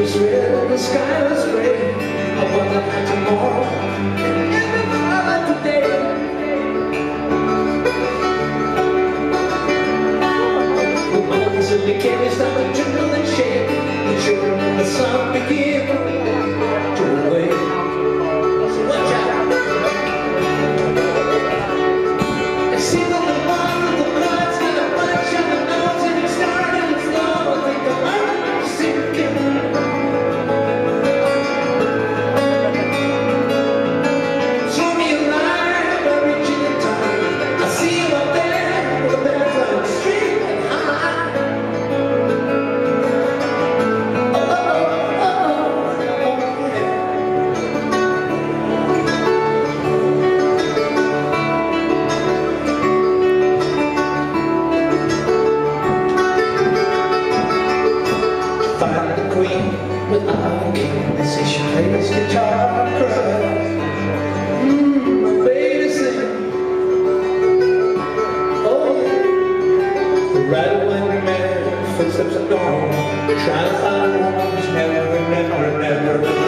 sea red and the sky was gray. I wonder how tomorrow and every moment today. as she plays guitar Mmm, my Oh, the man Trying to find a woman who's never, never, never.